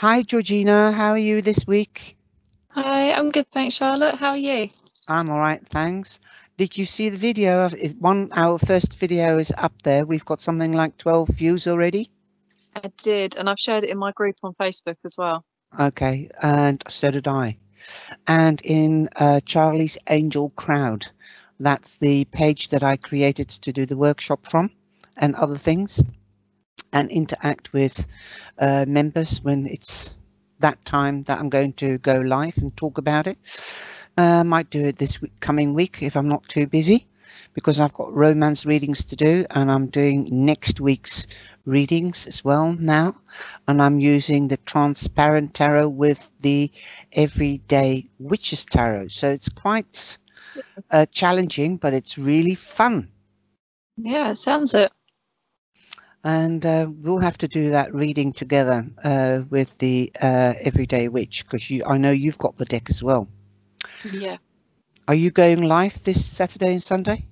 Hi, Georgina. How are you this week? Hi, I'm good, thanks, Charlotte. How are you? I'm all right, thanks. Did you see the video of one? Our first video is up there. We've got something like 12 views already. I did, and I've shared it in my group on Facebook as well. Okay, and so did I. And in uh, Charlie's Angel Crowd, that's the page that I created to do the workshop from and other things and interact with uh, members when it's that time that I'm going to go live and talk about it. Uh, might do it this week, coming week if I'm not too busy because I've got romance readings to do and I'm doing next week's readings as well now and I'm using the transparent tarot with the everyday witches tarot so it's quite uh, challenging but it's really fun Yeah, it sounds it. And uh, we'll have to do that reading together uh, with the uh, everyday witch because you I know you've got the deck as well Yeah, are you going live this Saturday and Sunday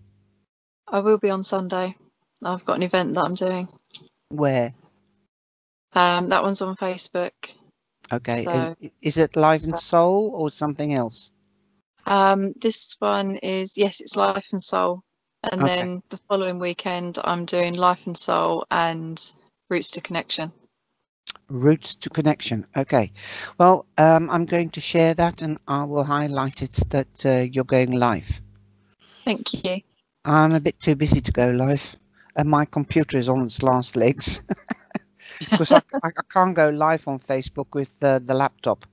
I will be on Sunday. I've got an event that I'm doing. where Um, that one's on Facebook. okay So- is it Life so- soul or something else Um, this one is yes, it's Life and Soul, and Okay. then the following weekend I'm doing Life and Soul and Roots to Connection. Roots to connection. Okay. Well, um, I'm going to share that and I will highlight it that uh, you're going live. Thank you. I'm a bit too busy to go live and my computer is on its last legs because I, I, can't go live on Facebook with uh, the laptop.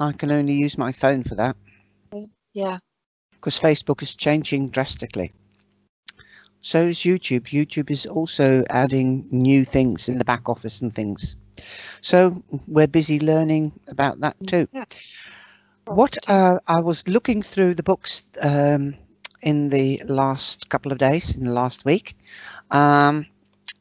I can only use my phone for that Yeah, because Facebook is changing drastically. So is YouTube. YouTube is also adding new things in the back office and things. So we're busy learning about that too. Yeah. What uh, I was looking through the books um, in the last couple of days, in the last week, um,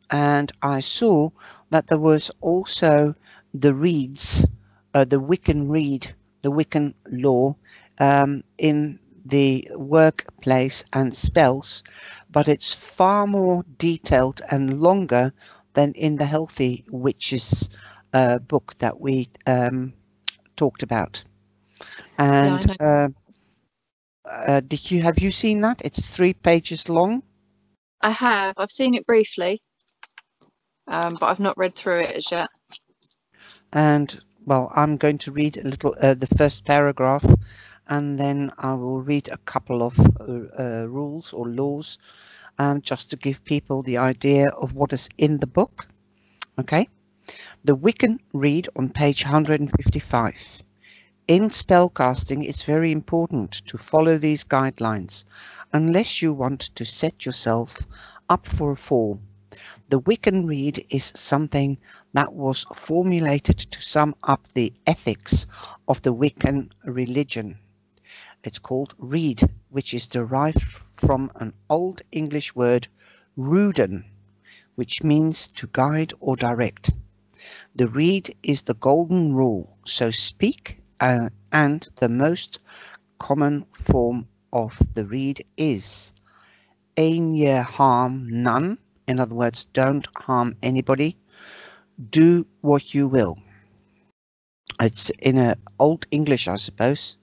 and I saw that there was also the reeds, uh, the Wiccan Rede, the Wiccan law um, in the workplace and spells, but it's far more detailed and longer than in the Healthy Witches uh, book that we um, talked about. And know. uh, uh, did you have you seen that? It's three pages long. I have. I've seen it briefly, um, but I've not read through it as yet. And well, I'm going to read a little uh, the first paragraph, and then I will read a couple of uh, uh, rules or laws, um, just to give people the idea of what is in the book. Okay, the Wiccan Rede on page 155. In spellcasting, it's very important to follow these guidelines, unless you want to set yourself up for a fall. The Wiccan Rede is something that was formulated to sum up the ethics of the Wiccan religion. It's called Rede, which is derived from an Old English word ruden, which means to guide or direct. The Rede is the golden rule, so speak, uh, and the most common form of the Rede is aim ye harm none, in other words, don't harm anybody, do what you will. It's in a old English, I suppose.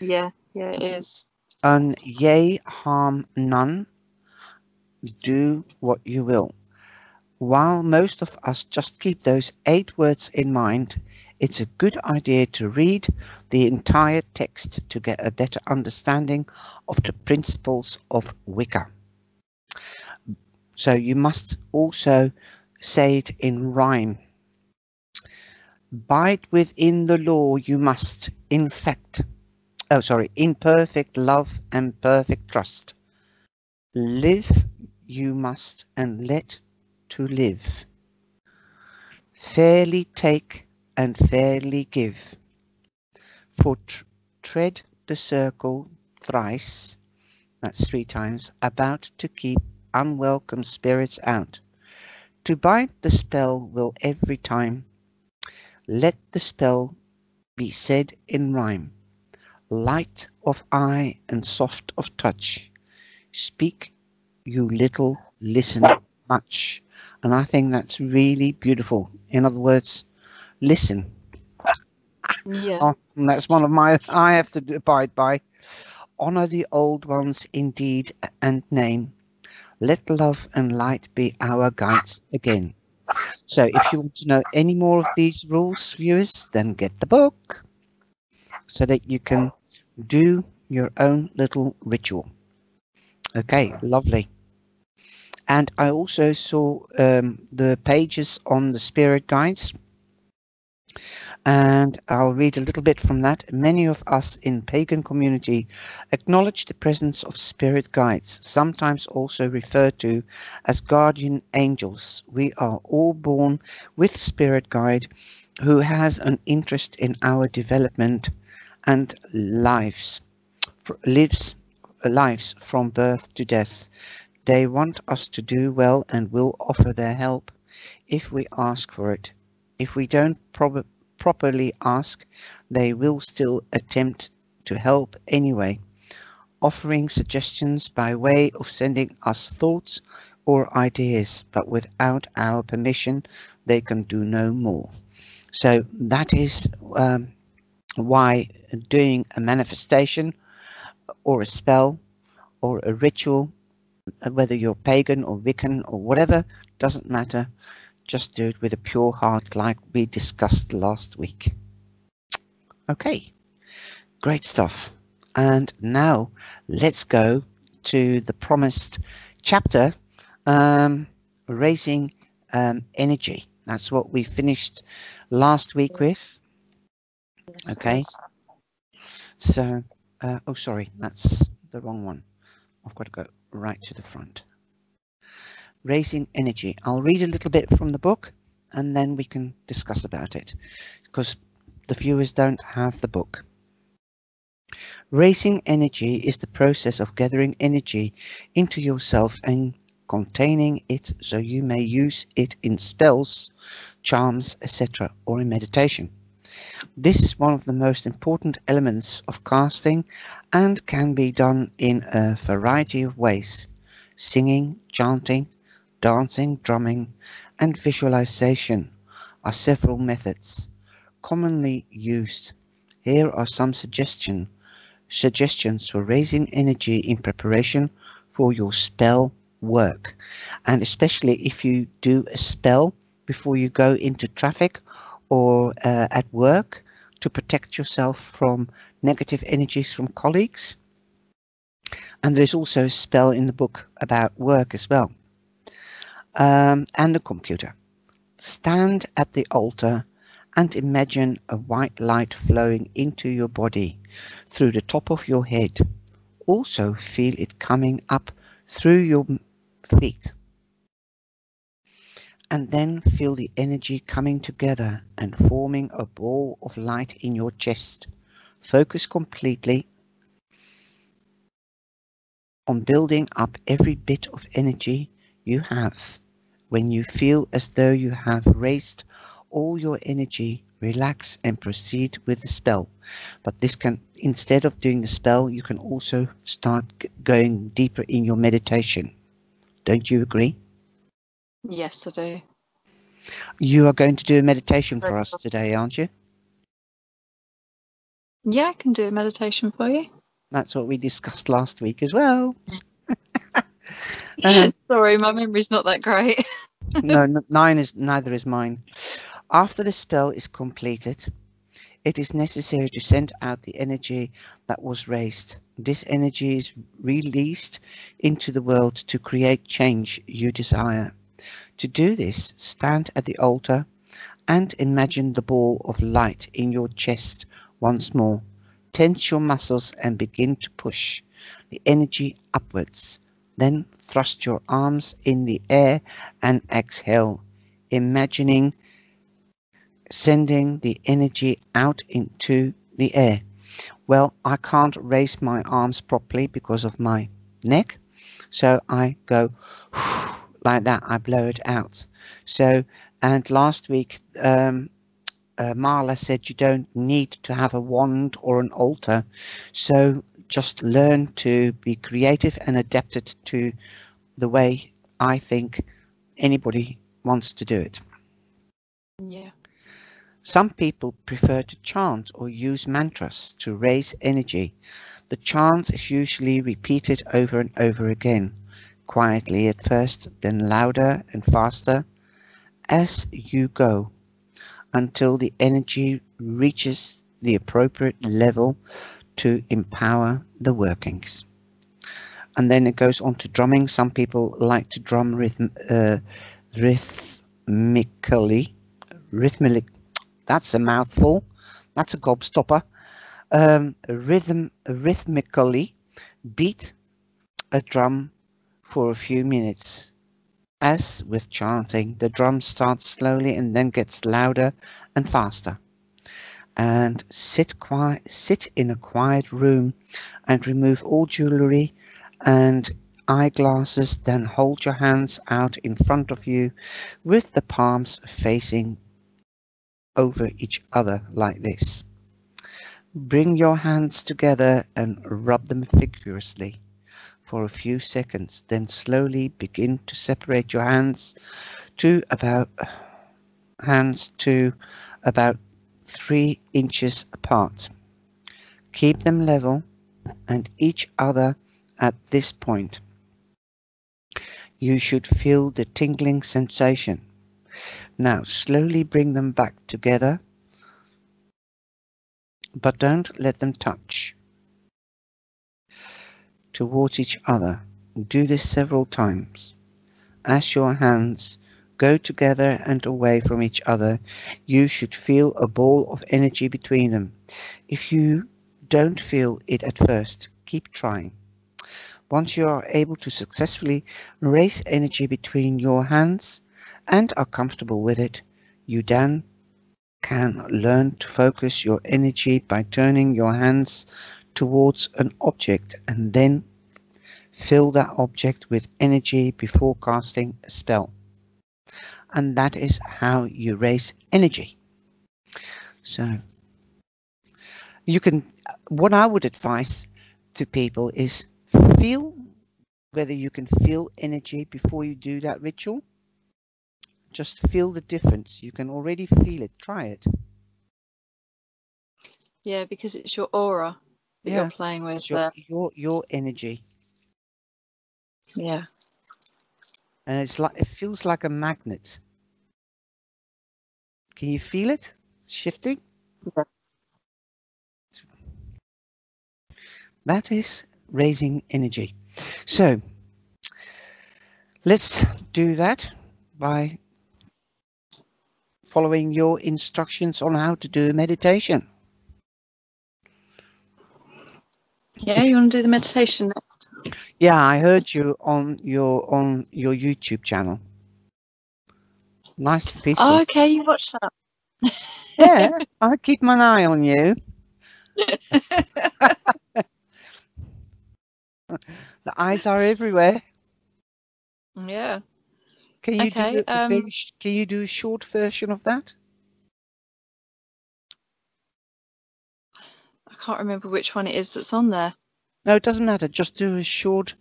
Yeah, yeah, it is. And yea, harm none, do what you will. While most of us just keep those eight words in mind, it's a good idea to read the entire text to get a better understanding of the principles of Wicca. So you must also say it in rhyme. Bide within the law you must, in fact, oh sorry, in perfect love and perfect trust. Live you must and let to live. Fairly take and fairly give. For tr- tread the circle thrice, that's three times, about to keep unwelcome spirits out. To bind the spell will every time let the spell be said in rhyme. Light of eye and soft of touch. Speak you little, listen much. And I think that's really beautiful. In other words, listen. Yeah. Oh, and that's one of my I have to abide by. Honor the old ones in deed and name. Let love and light be our guides again. So if you want to know any more of these rules, viewers, then get the book so that you can do your own little ritual. Okay, lovely. And I also saw um, the pages on the spirit guides and I'll read a little bit from that. Many of us in pagan community acknowledge the presence of spirit guides, sometimes also referred to as guardian angels. We are all born with spirit guide who has an interest in our development and lives lives lives from birth to death. They want us to do well and will offer their help if we ask for it. If we don't properly ask, they will still attempt to help anyway, offering suggestions by way of sending us thoughts or ideas, but without our permission, they can do no more. So that is um, why doing a manifestation or a spell or a ritual, whether you're pagan or Wiccan or whatever, doesn't matter just do it with a pure heart like we discussed last week. Okay, great stuff. And now let's go to the promised chapter, um, raising um, energy. That's what we finished last week with. Okay. So, uh, oh, sorry, that's the wrong one. I've got to go right to the front raising energy. I'll read a little bit from the book and then we can discuss about it because the viewers don't have the book. Raising energy is the process of gathering energy into yourself and containing it so you may use it in spells, charms, etc. or in meditation. This is one of the most important elements of casting and can be done in a variety of ways. Singing, chanting, dancing, drumming, and visualization are several methods commonly used. Here are some suggestion, suggestions for raising energy in preparation for your spell work. And especially if you do a spell before you go into traffic or uh, at work to protect yourself from negative energies from colleagues. And there's also a spell in the book about work as well um, and the computer. Stand at the altar and imagine a white light flowing into your body through the top of your head. Also feel it coming up through your feet. And then feel the energy coming together and forming a ball of light in your chest. Focus completely on building up every bit of energy you have when you feel as though you have raised all your energy, relax and proceed with the spell. But this can, instead of doing the spell, you can also start going deeper in your meditation. Don't you agree? Yes, I do. You are going to do a meditation for us today, aren't you? Yeah, I can do a meditation for you. That's what we discussed last week as well. um, Sorry, my memory's not that great. no, nine is neither is mine. After the spell is completed, it is necessary to send out the energy that was raised. This energy is released into the world to create change you desire. To do this, stand at the altar and imagine the ball of light in your chest once more. Tense your muscles and begin to push the energy upwards. Then thrust your arms in the air and exhale, imagining sending the energy out into the air. Well, I can't raise my arms properly because of my neck. So I go like that, I blow it out. So, and last week, um, uh, Marla said you don't need to have a wand or an altar. So just learn to be creative and adapt it to the way I think anybody wants to do it. Yeah. Some people prefer to chant or use mantras to raise energy. The chant is usually repeated over and over again, quietly at first, then louder and faster as you go until the energy reaches the appropriate level to empower the workings. And then it goes on to drumming. Some people like to drum rhythm, uh, rhythmically. Rhythmic, that's a mouthful. That's a gobstopper. Um, rhythm, rhythmically beat a drum for a few minutes. As with chanting, the drum starts slowly and then gets louder and faster. And sit quiet, sit in a quiet room and remove all jewelry and eyeglasses. Then hold your hands out in front of you with the palms facing over each other like this. Bring your hands together and rub them vigorously for a few seconds. Then slowly begin to separate your hands to about hands to about three inches apart. Keep them level and each other at this point. You should feel the tingling sensation. Now slowly bring them back together, but don't let them touch towards each other. Do this several times. As your hands go together and away from each other, you should feel a ball of energy between them. If you don't feel it at first, keep trying. Once you are able to successfully raise energy between your hands and are comfortable with it, you then can learn to focus your energy by turning your hands towards an object and then fill that object with energy before casting a spell. And that is how you raise energy. So you can, what I would advise to people is feel whether you can feel energy before you do that ritual. Just feel the difference. You can already feel it. Try it. Yeah, because it's your aura that Yeah, you're playing with your, there. your your energy, Yeah. and it's like it feels like a magnet. Can you feel it shifting? Yeah. That is raising energy. So let's do that by following your instructions on how to do meditation. Yeah, you want to do the meditation next? Yeah, I heard you on your on your YouTube channel. Nice piece. Oh, okay, you watched that. yeah, I keep my eye on you. The eyes are everywhere. yeah. Can you Okay, do a very um, sh- can you do a short version of that? Can't remember which one it is that's on there. No, it doesn't matter. Just do a short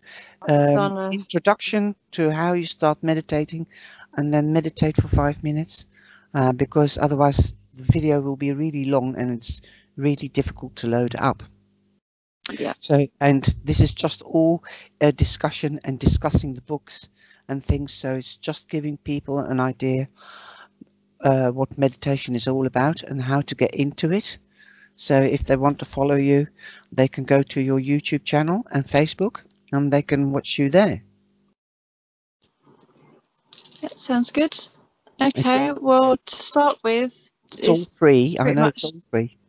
um, a- introduction to how you start meditating, and then meditate for five minutes, uh, because otherwise the video will be really long and it's really difficult to load up. Yeah. So, and this is just all a discussion and discussing the books and things. So it's just giving people an idea uh, what meditation is all about and how to get into it. So if they want to follow you, they can go to your YouTube channel and Facebook and they can watch you there. That sounds good. Okay, well, to start with, It's all free. I know it's all free.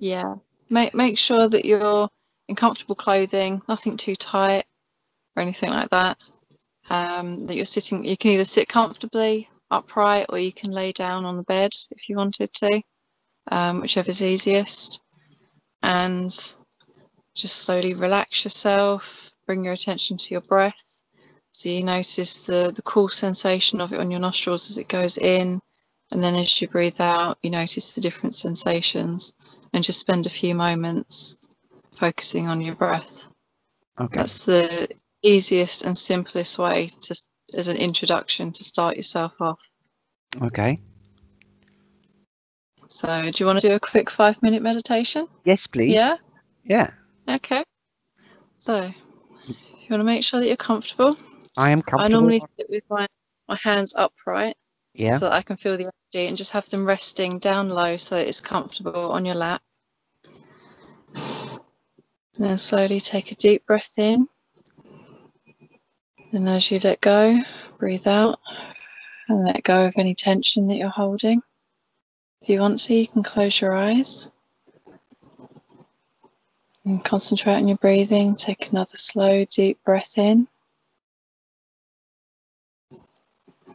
yeah, make make sure that you're in comfortable clothing, nothing too tight or anything like that. Um, that you're sitting, you can either sit comfortably upright or you can lay down on the bed if you wanted to, um, whichever's easiest. And just slowly relax yourself, bring your attention to your breath. So you notice the, the cool sensation of it on your nostrils as it goes in. And then as you breathe out, you notice the different sensations and just spend a few moments focusing on your breath. Okay. That's the easiest and simplest way to as an introduction to start yourself off. Okay. So, do you want to do a quick five minute meditation? Yes, please. Yeah. Yeah. Okay. So, you want to make sure that you're comfortable. I am comfortable. I normally sit with my, my hands upright yeah. so that I can feel the energy and just have them resting down low so that it's comfortable on your lap. And then slowly take a deep breath in. And as you let go, breathe out and let go of any tension that you're holding. If you want to, you can close your eyes and concentrate on your breathing. Take another slow, deep breath in.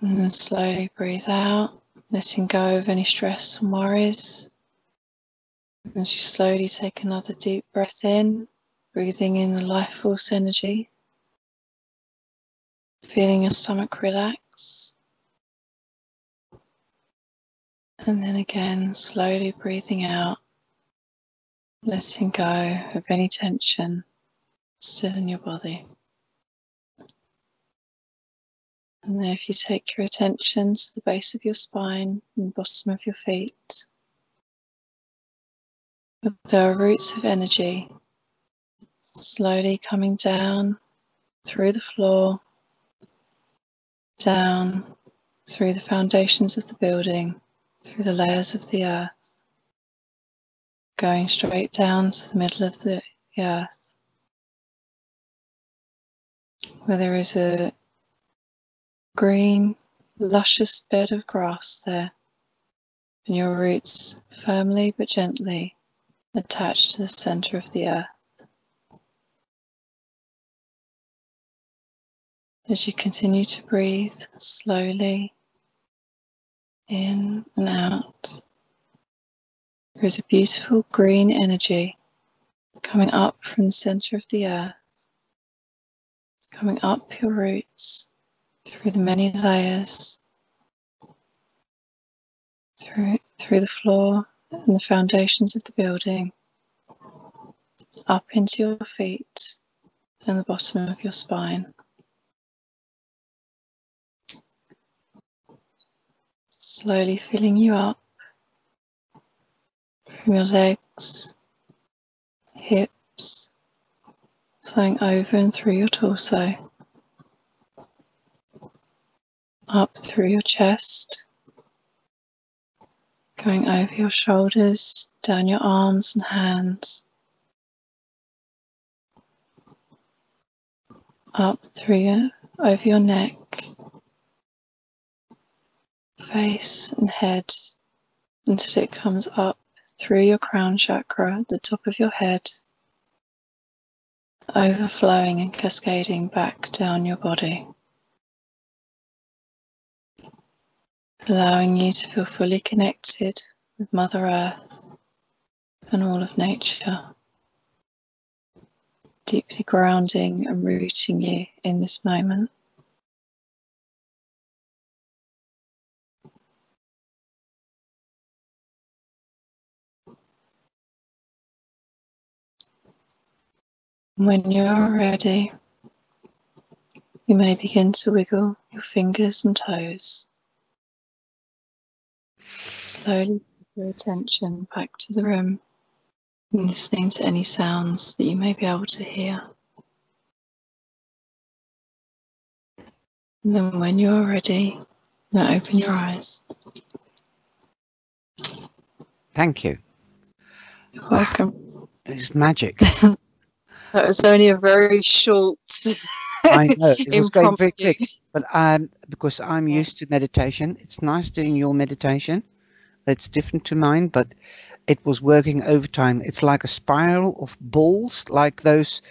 And then slowly breathe out, letting go of any stress and worries. As you slowly take another deep breath in, breathing in the life force energy, feeling your stomach relax. And then again, slowly breathing out, letting go of any tension still in your body. And then, if you take your attention to the base of your spine and bottom of your feet, there are roots of energy slowly coming down through the floor, down through the foundations of the building, through the layers of the earth, going straight down to the middle of the earth, where there is a green, luscious bed of grass there, and your roots firmly but gently attached to the center of the earth. As you continue to breathe slowly in and out, there is a beautiful green energy coming up from the center of the earth, coming up your roots through the many layers, through, through the floor and the foundations of the building, up into your feet and the bottom of your spine. Slowly filling you up from your legs, hips, flowing over and through your torso up through your chest, going over your shoulders, down your arms and hands, up through your, over your neck, face and head until it comes up through your crown chakra the top of your head, overflowing and cascading back down your body. allowing you to feel fully connected with Mother Earth and all of nature, deeply grounding and rooting you in this moment. When you're ready, you may begin to wiggle your fingers and toes. Slowly your attention back to the room, and listening to any sounds that you may be able to hear. And then when you're ready, now open your eyes. Thank you. You're welcome. It's magic. That was only a very short I know it was going very quick, but um, because I'm Yeah. used to meditation, it's nice doing your meditation. It's different to mine, but it was working overtime. It's like a spiral of balls, like those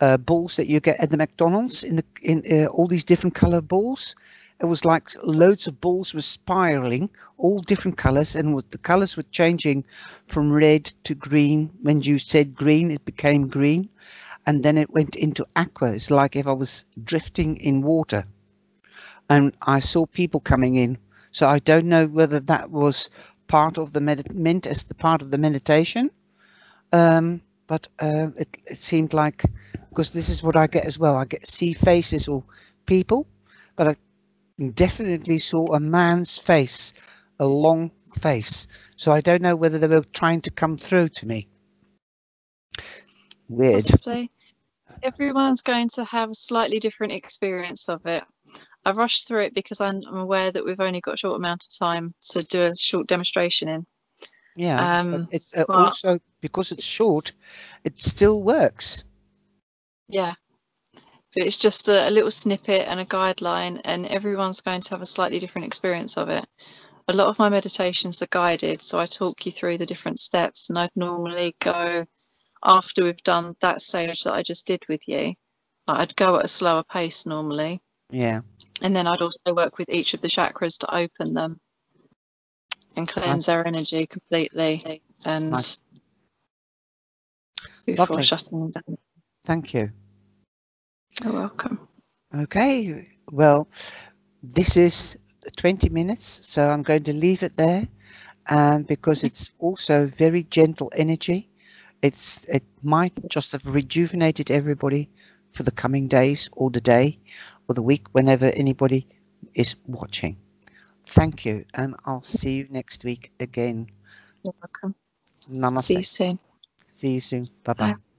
uh, balls that you get at the McDonald's in the in uh, all these different color balls. It was like loads of balls were spiraling, all different colors, and the colors were changing from red to green. When you said green, it became green, and then it went into aqua. It's like if I was drifting in water, and I saw people coming in. So I don't know whether that was part of the med- meant as the part of the meditation, um, but uh, it, it seemed like because this is what I get as well. I get see faces or people, but I definitely saw a man's face, a long, face. So I don't know whether they were trying to come through to me. Weird. Possibly. Everyone's going to have a slightly different experience of it. I rushed through it because I'm aware that we've only got a short amount of time to do a short demonstration in. Yeah. Um, it uh, also because it's short, it still works. Yeah. But it's just a, a little snippet and a guideline, and everyone's going to have a slightly different experience of it. A lot of my meditations are guided, so I talk you through the different steps, and I'd normally go after we've done that stage that I just did with you. I'd go at a slower pace normally, Yeah. and then I'd also work with each of the chakras to open them and cleanse their energy completely and Nice. before Lovely. shutting them down. Thank you. You're welcome. Okay. Well, this is 20 minutes, so I'm going to leave it there. And because it's also very gentle energy, it's it might just have rejuvenated everybody for the coming days or the day or the week whenever anybody is watching. Thank you, and I'll see you next week again. You're welcome. Namaste. See you soon. See you soon. Bye bye. Bye.